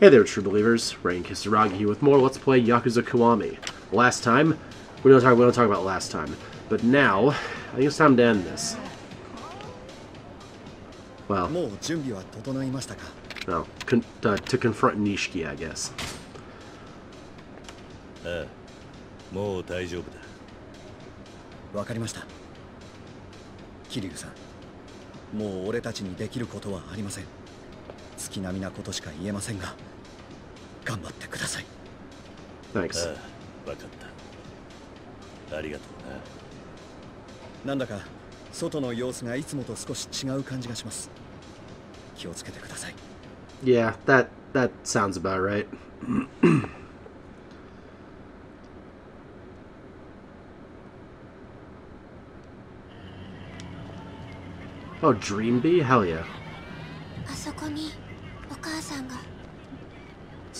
Hey there, true believers. Rayne Kisaragi here with more Let's Play Yakuza Kiwami. Last time, we don't talk, we don't talk about last time, but now, I think it's time to end this. Well, no, con uh, to confront Nishiki, I guess. Uh, もう大丈夫だ。わかりました。桐生さん、もう俺たちにできることはありません。月並みなことしか言えませんが。頑張ってください Thanks. ああ分かったありがとうななんだか外の様子がいつもと少し違う感じがします気をつけてください Yeah, that that sounds about right. oh, Dream Bee? Hell yeah. あそこにお母さんが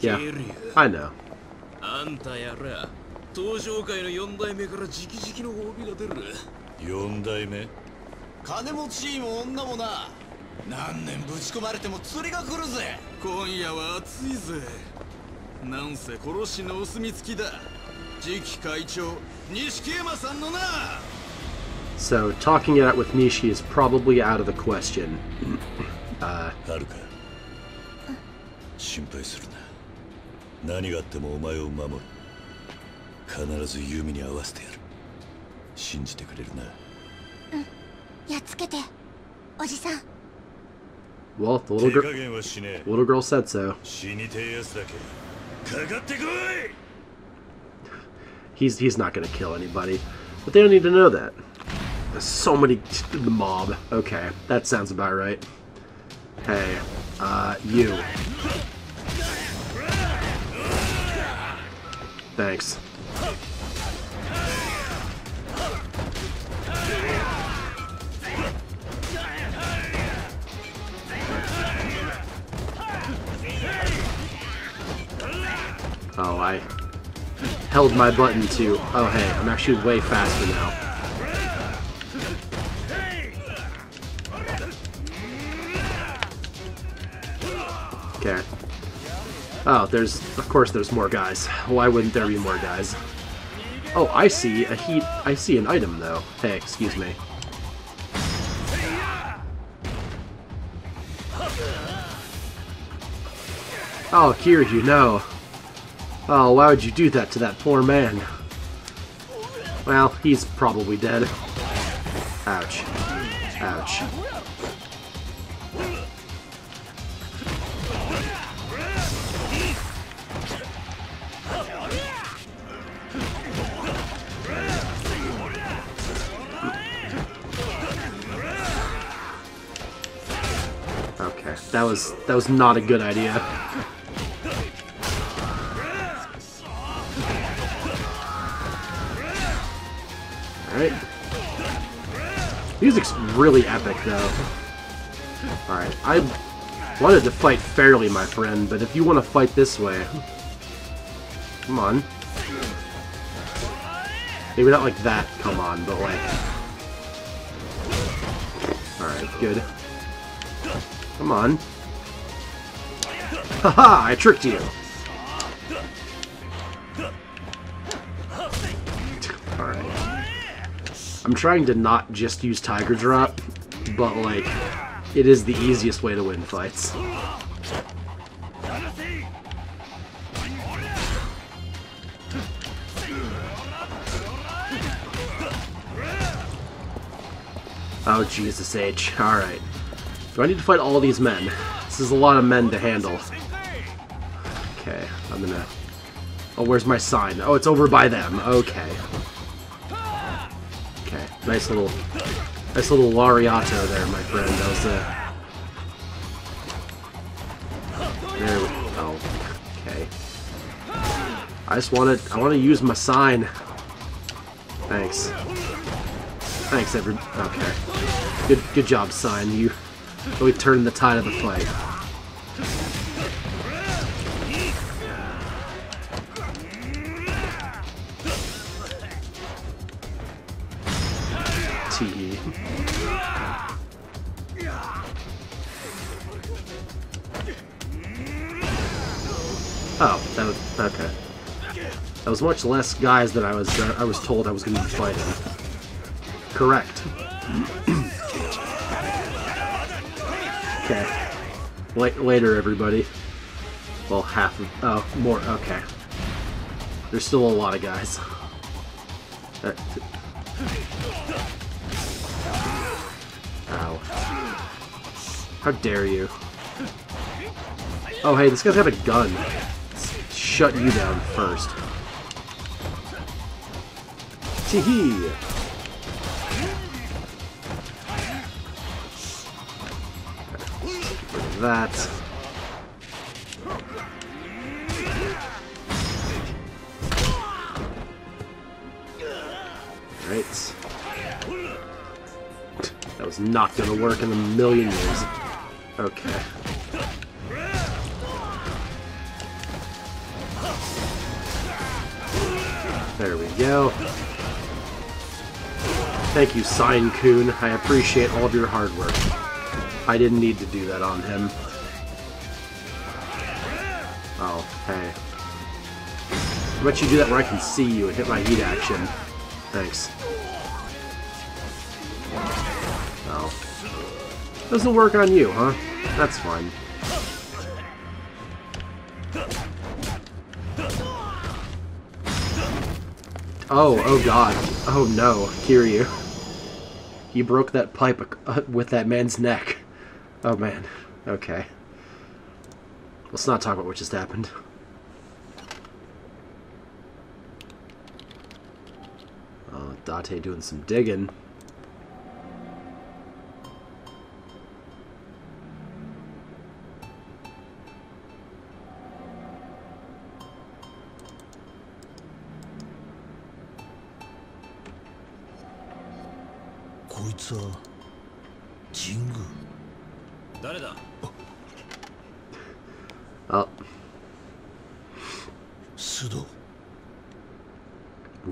Yeah, ケリュ I know. あんたやら登場界の4代目から直々の褒美が出る四代目金持ちも女もな何年ぶち込まれても釣りが来るぜ今夜は暑いぜなんせ殺しのお墨付きだ次期会長錦山さんのな So, talking it out with Nishi is probably out of the question. Uh, はるか心配するな 何があってもお前を守る必ず弓に合わせてやる信じてくれるなやっつけておじさん well, the 手 little, 加 gir- 減はしねえ little girl said so. 死にてえやつだけかかってこい He's he's not gonna kill anybody, but they don't need to know that. There's so many the mob. Okay, that sounds about right. Hey, uh, you. Thanks. Oh, I held my button to. Oh, hey, I'm actually way faster now. Oh, there's. Of course, there's more guys. Why wouldn't there be more guys? Oh, I see a heat. I see an item though. Hey, excuse me. Oh, Kiryu, no. Oh, why would you do that to that poor man? Well, he's probably dead. Ouch. Ouch. That was that was not a good idea. Alright. Music's really epic, though. Alright, I wanted to fight fairly, my friend, but if you want to fight this way... Come on. Maybe not like that, come on, but like... Alright, good. Come on. Haha, I tricked you! Alright. I'm trying to not just use Tiger Drop, but like, it is the easiest way to win fights. Oh, Jesus H. Alright. Do I need to fight all these men? This is a lot of men to handle. Okay, I'm gonna... Oh, where's my sign? Oh, it's over by them. Okay. Okay, nice little, nice little Lariato there, my friend. That was a. There we go. Okay. I just want to, I want to use my sign. Thanks. Thanks, every. Okay. Good, good job, sign. You really turned the tide of the fight. Oh, that was okay. That was much less guys than I was uh, I was told I was going to be fighting. Correct. Later, everybody. Well, half of oh more. Okay. There's still a lot of guys. Ow. How dare you? Oh, hey, this guy's got a gun. Let's shut you down first. Tee that. That was not gonna work in a million years. Okay. There we go. Thank you, Sign Coon. I appreciate all of your hard work. I didn't need to do that on him. Oh, hey. About you do that where I can see you and hit my heat action? Thanks. Oh. Doesn't work on you, huh? That's fine. Oh, oh god. Oh no, Kiryu. You broke that pipe uh, with that man's neck. Oh man. Okay. Let's not talk about what just happened. Oh, Date doing some digging.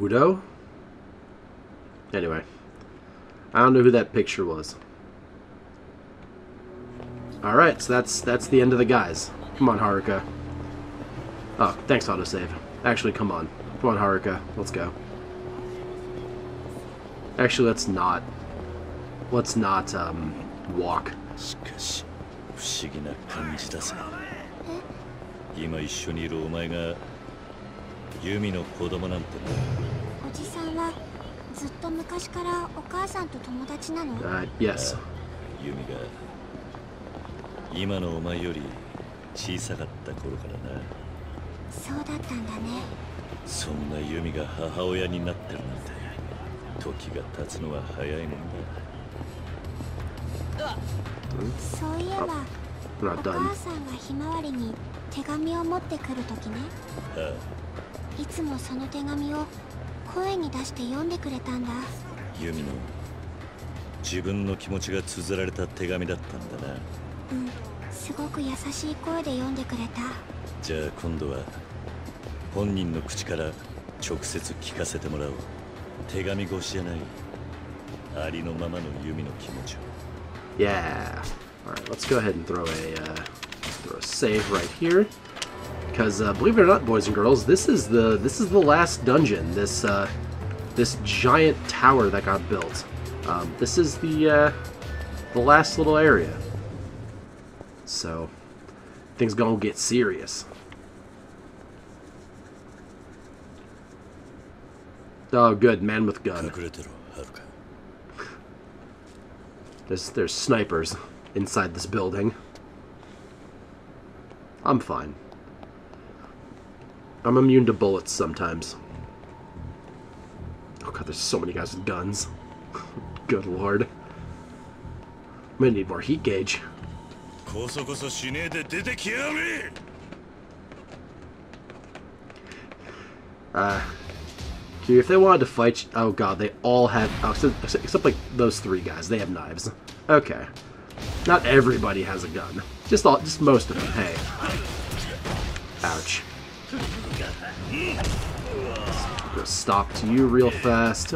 Wudo? Anyway. I don't know who that picture was. Alright, so that's that's the end of the guys. Come on, Haruka. Oh, thanks, autosave. Actually, come on. Come on, Haruka. Let's go. Actually, let's not. Let's not, um, walk. しかし不思議な感じだぜ今一緒にいるお前が ユミの子供なんておじさんはずっと昔からお母さんと友達なの？Uh, yes. なユミが今のお前より小さかった頃からな。そうだったんだね。そんなユミが母親になってるなんて時が経つのは早いもんそういえばお母.さんがひまわりに手紙を持ってくるときね。だあいつもその手紙を声に出して読んでくれたんだ。ユミの自分の気持ちが綴られた手紙だったんだな。うんすごく優しい声で読んでくれた。じゃあ今度は本人の口から直接聞かせてもらおう。手紙越しじゃない。ありのままのユミの気持ちを。Yeah. Alright, let's go ahead and throw a, uh, throw a save right here. because uh, believe it or not, boys and girls, this is the this is the last dungeon. This uh, this giant tower that got built. Um, this is the uh, the last little area. So things gonna get serious. Oh, good man with gun. There's there's snipers inside this building. I'm fine. I'm immune to bullets sometimes. Oh god, there's so many guys with guns. Good lord. I'm gonna need more heat gauge. Uh, dude, if they wanted to fight, oh god, they all have, oh, except, except like those three guys, they have knives. Okay, not everybody has a gun, just all, just most of them. Hey, ouch. Stop to you real fast.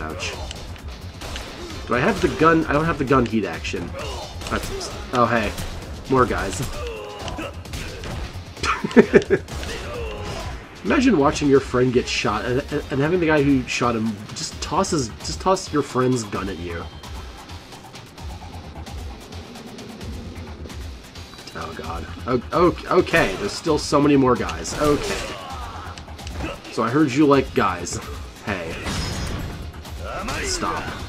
Ouch. Do I have the gun? I don't have the gun heat action. That's, oh, hey. More guys. Imagine watching your friend get shot and, and having the guy who shot him just tosses just toss your friend's gun at you. Oh god. O- okay, there's still so many more guys. Okay. So I heard you like guys. Hey. Stop.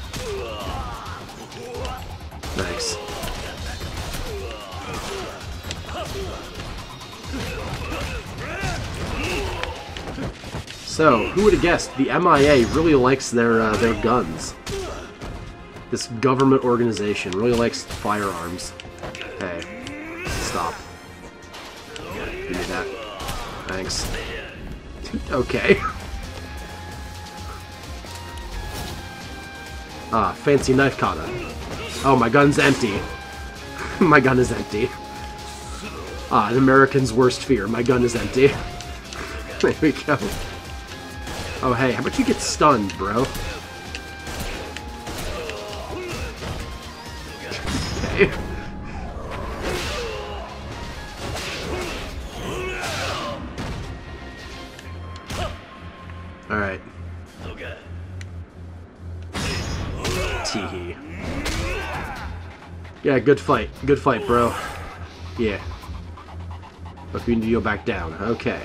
So, who would have guessed the MIA really likes their uh, their guns? This government organization really likes firearms. Hey, stop. Give me that. Thanks. okay. Ah, fancy knife kata. Oh, my gun's empty. my gun is empty. Ah, an American's worst fear. My gun is empty. there we go. Oh, hey, how about you get stunned, bro? Okay. Alright. Teehee. Yeah, good fight. Good fight, bro. Yeah. But we need to go back down. Okay.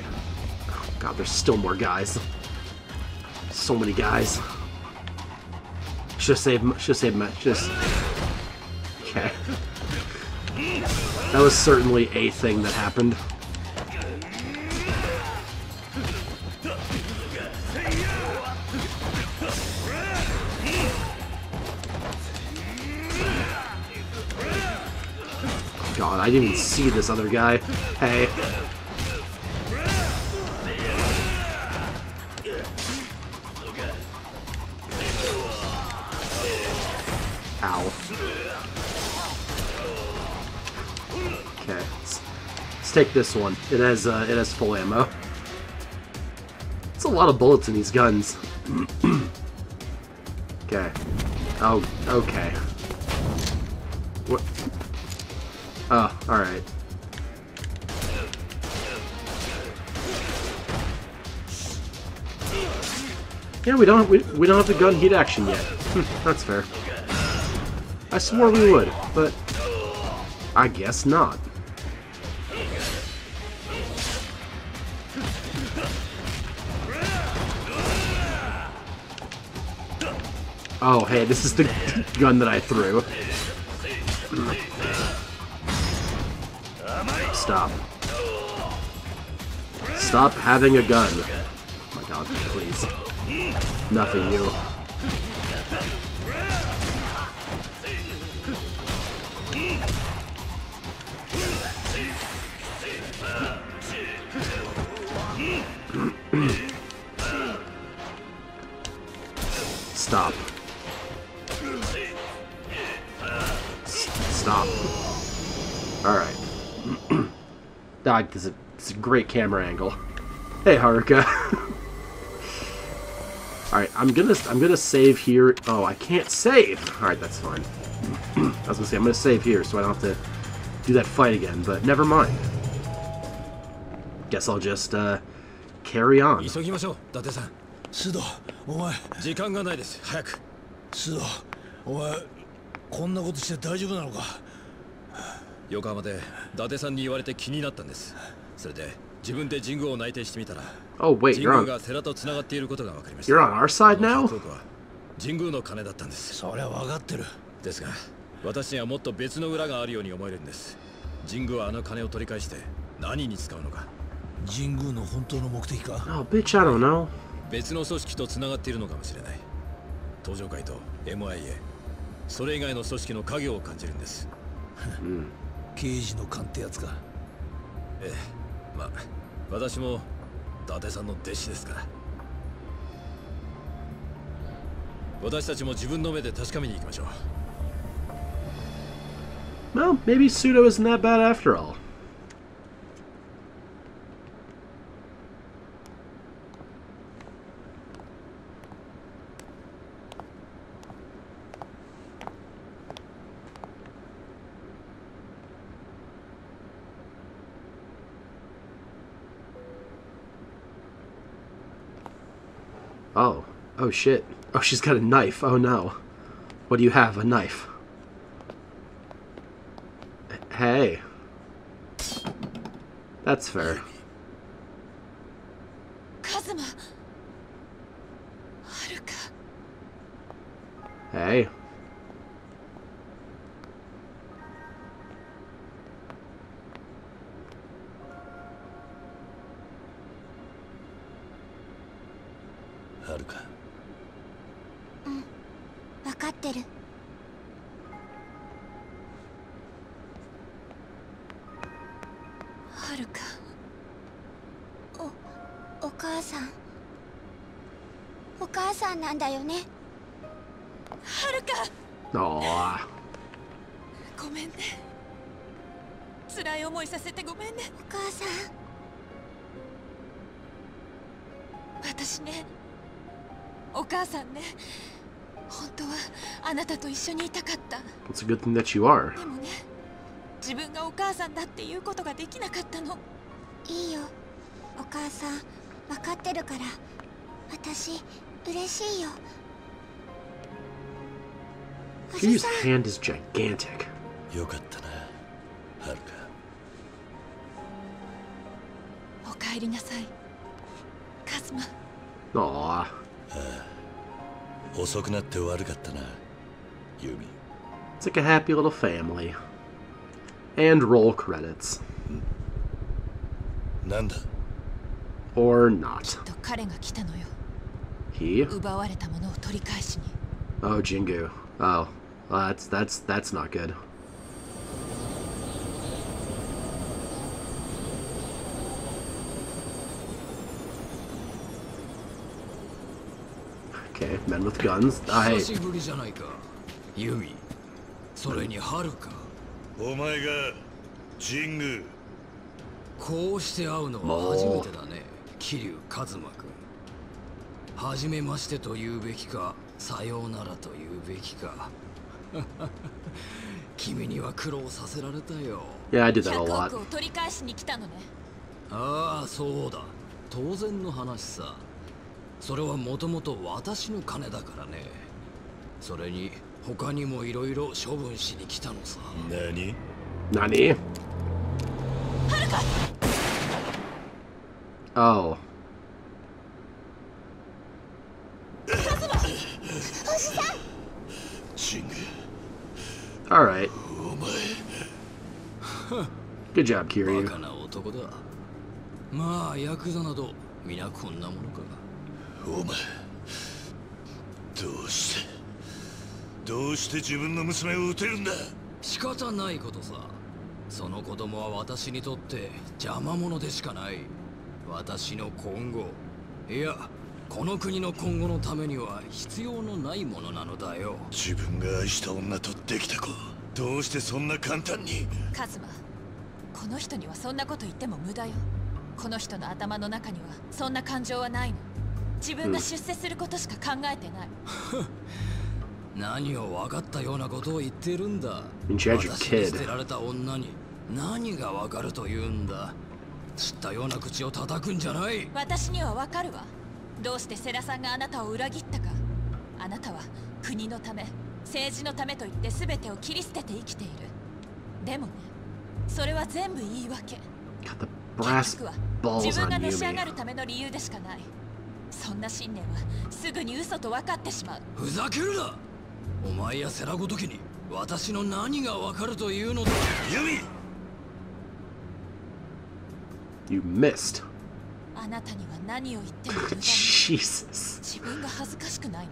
God, there's still more guys. So many guys. Should saved. Should saved my. Just. Okay. That was certainly a thing that happened. God, I didn't even see this other guy. Hey. Ow. Okay, let's, let's take this one. It has uh, it has full ammo. It's a lot of bullets in these guns. okay. Oh, okay. What? Oh, alright. Yeah, we don't we, we don't have the gun heat action yet. Hmm, that's fair. I swore we would, but I guess not. Oh, hey, this is the gun that I threw. Stop. Stop having a gun. Oh my god, please. Nothing, you. Dog, this is, a, this is a great camera angle. Hey, Haruka. Alright, I'm gonna I'm gonna save here. Oh, I can't save! Alright, that's fine. I was gonna say, I'm gonna save here so I don't have to do that fight again, but never mind. Guess I'll just, uh, carry on. 急ぎましょう伊達さん須藤お前時間がないです早く須藤お前こんなことして大丈夫なのか 横浜で伊達さんに言われて気になったんです。それで自分で神宮を内定してみたら Oh, wait, 神 you're 宮 on, が世良と繋がっていることが分かりました。You're on our side now? 100億は神宮の金だったんです。そりゃ分かってる。ですが私にはもっと別の裏があるように思えるんです。神宮はあの金を取り返して何に使うのか。神宮の本当の目的か？Oh, bitch, I don't know. 別の組織と繋がっているのかもしれない。登場会と MIA それ以外の組織の影を感じるんです刑事の勘ってやつか。ええまあ私も伊達さんの弟子ですから。私たちも自分の目で確かめに行きましょう。Well, maybe pseudo isn't that bad after all. Oh shit. Oh, she's got a knife. Oh no. What do you have? A knife. Hey. That's fair. Kazuma. Haruka. Hey. It's a good thing that you are. でもね自分がお母さんだっていうことができなかったのいいよお母さん分かってるから私嬉しいよおじ Kiryu's さん hand is gigantic. よかったなはるかお帰りなさいカズマ Aw. 遅くなって悪かったなユミ it's like a happy little family. And roll credits. Nanda. Or not. He? Oh, Jingu. Oh, that's that's that's not good. Okay, men with guns. I. それにハルカ。お前が神宮。こうして会うのは初めてだね。桐生一馬君。初めましてと言うべきかさようならと言うべきか。君には苦労させられたよ。Yeah, I did that a 100 lot. 億を取り返しに来たのね。ああそうだ。当然の話さ。それはもともと私の金だからね。それに他にもいろいろ処分しに来たのさ何？Nani? Oh. 神宮 Alright. お前 Good job, バ Kiryu. カな男だまあヤクザなど皆こんなものかお前どうして？どうして自分の娘を撃てるんだ？仕方ないことさ。その子供は私にとって邪魔者でしかない。私の今後。いやこの国の今後のためには必要のないものなのだよ。自分が愛した女とできた子。どうしてそんな簡単に？カズマこの人にはそんなこと言っても無駄よ。この人の頭の中にはそんな感情はないの。自分が出世することしか考えてない、何を分かったようなことを言ってるんだ。私に捨.てられた女に何が分かるというんだ。知ったような口を叩くんじゃない。私にはわかるわ。どうしてセラさんがあなたを裏切ったか。あなたは国のため政治のためと言って全てを切り捨てて生きている。でもねそれは全部言い訳。結局は自分がのし上.がるための理由でしかない。そんな信念はすぐに嘘と分かってしまう。ふざけるなお前や世良ごときに私の何がわかるというのだ？ユミ！You missed. あなたには何を言っても無駄に。Jesus. 自分が恥ずかしくないの。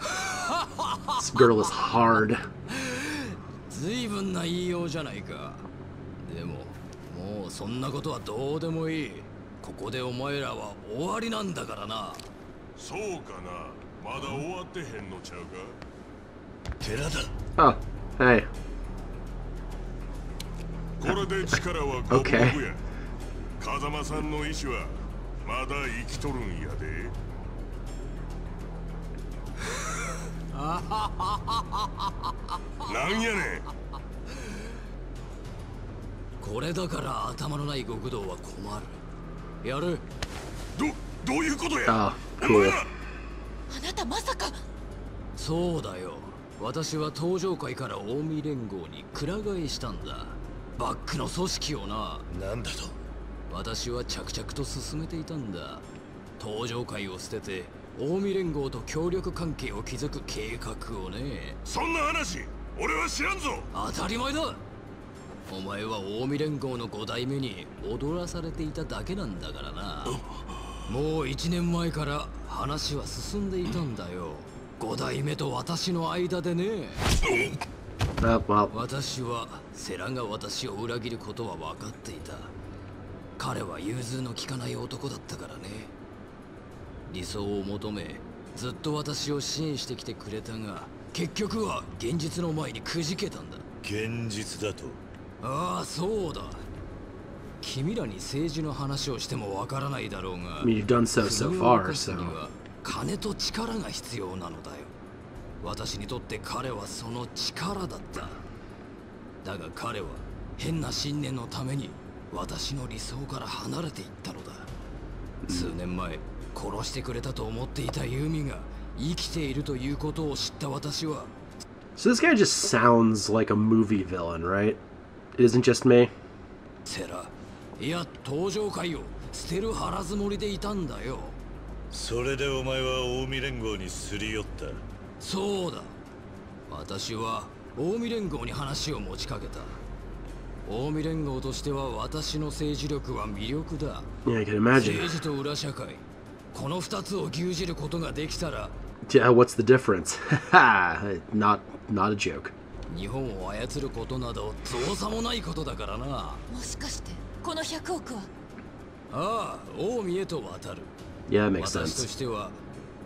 This girl is hard. 随分な言いようじゃないか。でももうそんなことはどうでもいい。ここでお前らは終わりなんだからな。そうかな。まだ終わってへんのちゃうか？寺だ。Oh, hey. これで力は 五分や。風間さんの意志はまだ生きとるんやで。なんやねん。これだから頭のない極道は困る。やる。どどういうことや。Oh, お前 cool. ら。あなたまさか。そうだよ私は登場会から近江連合にくら替えしたんだ。バックの組織をな。なんだと？私は着々と進めていたんだ。登場会を捨てて近江連合と協力関係を築く計画をね。そんな話俺は知らんぞ。当たり前だ。お前は近江連合の5代目に踊らされていただけなんだからな。もう1年前から話は進んでいたんだよ5代目と私の間でね。Oh, 私はセラが私を裏切ることは分かっていた。彼は融通の利かない男だったからね。理想を求めずっと私を支援してきてくれたが結局は現実の前にくじけたんだ。現実だと？ああそうだ。君らに政治の話をしてもわからないだろうが I mean, you've done so so far, so. は金と力が必要なのだよ私にとって彼はその力だっただが彼は変な信念のために私の理想から離れていったのだ数年前殺してくれたと思っていたユミが生きているということを知った私は So this guy just sounds like a movie villain, right? It isn't just me? セラいや登場会を捨てる腹積もりでいたんだよそれでお前は近江連合にすり寄った。そうだ。私は近江連合に話を持ちかけた。近江連合としては私の政治力は魅力だ。Yeah, I can imagine. 政治と裏社会。この二つを牛耳ることができたら。Yeah, what's the difference? Not not a joke. 日本を操ることなど造作もないことだからな。あもしかしてこの100億は？あ近江へと渡る Yeah, makes 私と sense. しては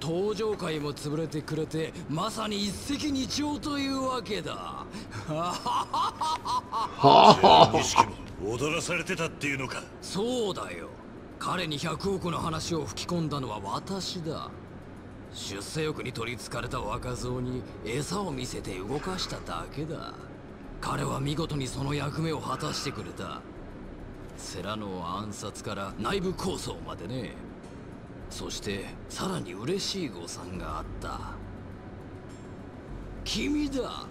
登場会も潰れてくれてまさに一石二鳥というわけだ。錦も踊らされてたっていうのかそうだよ。彼に100億の話を吹き込んだのは私だ。出世欲に取りつかれた若造に餌を見せて動かしただけだ。彼は見事にその役目を果たしてくれた。セラの暗殺から内部構想までねそしてさらに嬉しい誤算があった。君だ。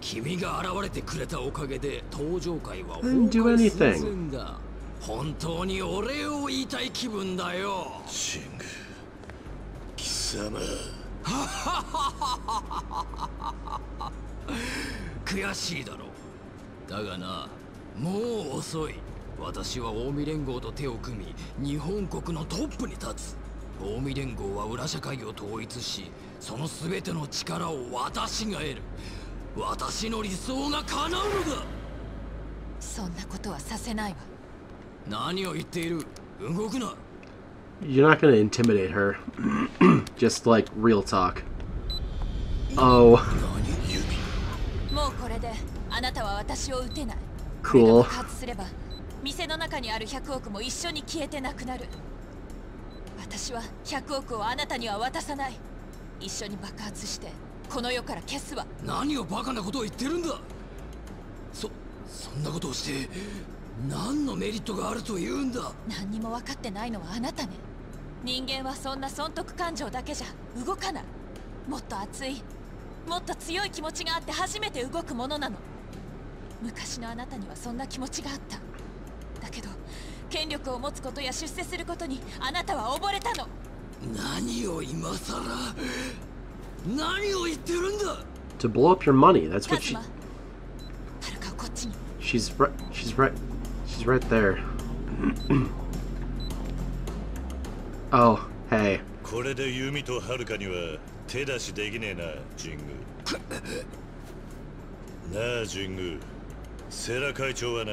君が現れてくれたおかげで登場会は崩壊.寸前だ。本当にお礼を言いたい気分だよ。シング貴様。悔しいだろう。だがなもう遅い。私は近江連合と手を組み日本国のトップに立つ近江連合は裏社会を統一しその全ての力を私が得る。私の理想が叶うのだ。そんなことはさせないわ。何を言っている？動くな。You're not gonna intimidate her. just like real talk. Oh, もうこれであなたは私を撃てない。Cool. 私は100億をあなたには渡さない。一緒に爆発してこの世から消すわ。何をバカなことを言ってるんだ。そそんなことをして何のメリットがあると言うんだ。何にも分かってないのはあなたね。人間はそんな損得感情だけじゃ動かない。もっと熱いもっと強い気持ちがあって初めて動くものなの。昔のあなたにはそんな気持ちがあった。だけど権力を持つことや出世することにあなたは溺れたの何を今さら何を言ってるんだ？To blow up your money. That's カ what ズ she. マはるかをこっちに She's right. She's right. She's right there. oh, hey. これで弓とはるかには手出しできねえな神宮なあ神宮世良会長はな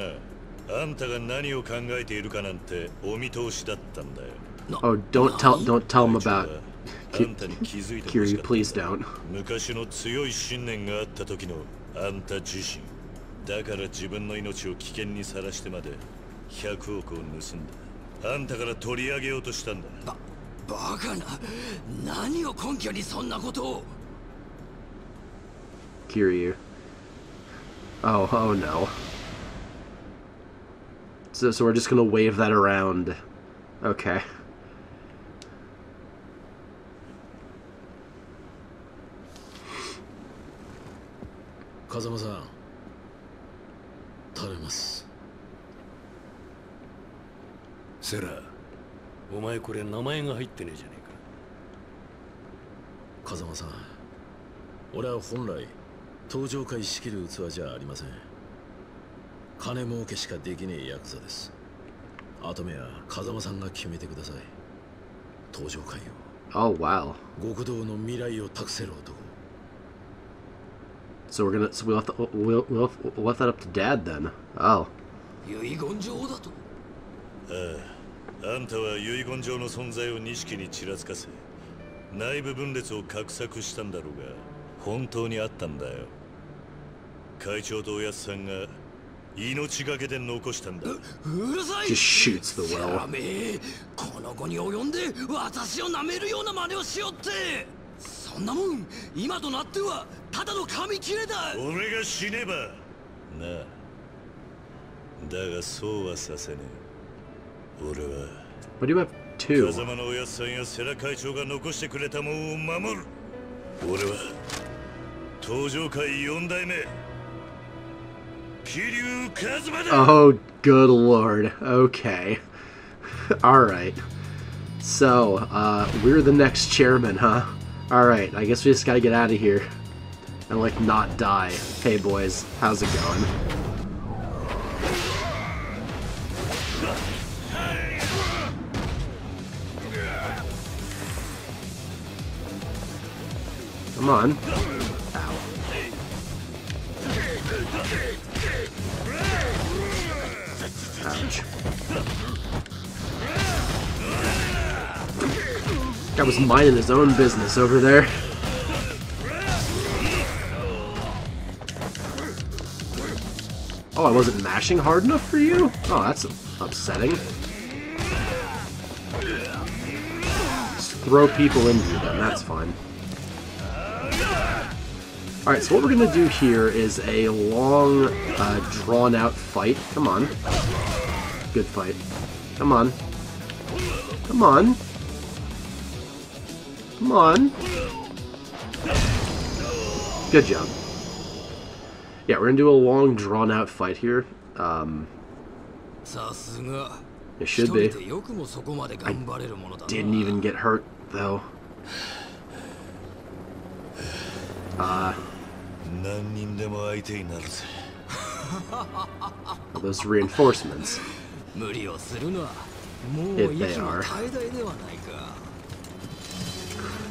あんたが何を考えているかなんてお見通しだったんだよ Oh, don't tell. Don't tell him 会長は about あんたに気づいてほし Kiryu. かった Please don't. 昔の強い信念があった時のあんた自身だから自分の命を危険にさらしてまで100億を盗んだあんたから取り上げようとしたんだババカな何を根拠にそんなことを Kiryu. Oh, oh no. So, so we're just gonna wave that around. Okay. 風間さん頼みますセラお前これ名前が入ってねえじゃねえか風間さん俺は本来登場会仕切る器じゃありません金儲けしかできねえヤクザです後目は風間さんが決めてください登場会 Oh wow. を極道の未来を託せる男 So we're gonna. So we left. We'll, we'll, we'll left that up to Dad then. Oh. 遺言状だと？あああんたは遺言状の存在を錦にちらつかせ内部分裂を画策したんだろうが本当にあったんだよ会長とおやつさんが命がけで残したんだ。うるさい。Just shoots the セ well. この子に及んで私を舐めるような真似をしよって。そんなもん今となってはただの紙切れだ。俺が死ねば。な。あだがそうはさせねえ。俺は。What do you have two? 風間のおやつさんや世良会長が残してくれたもんを守る。俺は。登場会四代目 Oh, good lord. Okay. Alright. So, uh, we're the next chairman, huh? Alright, I guess we just gotta get out of here. And, like, not die. Hey, boys. How's it going? Come on. Guy was minding his own business over there. Oh, I wasn't mashing hard enough for you? Oh, that's upsetting. Just throw people into you then, that's fine. Alright, so what we're gonna do here is a long, uh, drawn-out fight. Come on. Good fight. Come on. Come on. Come on. Good job. Yeah, we're gonna do a long, drawn-out fight here. Um, it should be. I didn't even get hurt, though. Uh, those reinforcements. If they are.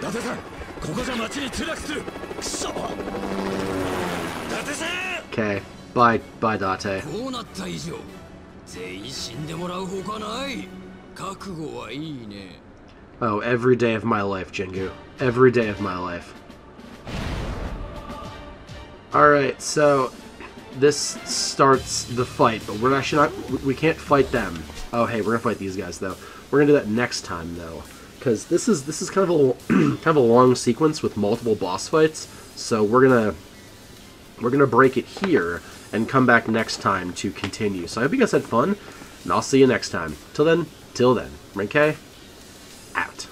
伊達さんここじゃ町に墜落するくそ伊達さん okay. Bye, bye, Date. こうなった以上全員死んでもらうほかない覚悟はいいね Oh, every day of my life, Jingu. Every day of my life. Alright, so this starts the fight, but we're actually not. we- We can't fight them. Oh, hey, we're gonna fight these guys though. We're gonna do that next time though, because this is this is kind of a kind of a long sequence with multiple boss fights. So we're gonna we're to break it here and come back next time to continue. So I hope you guys had fun, and I'll see you next time. Till then, till then, Rayne K, out.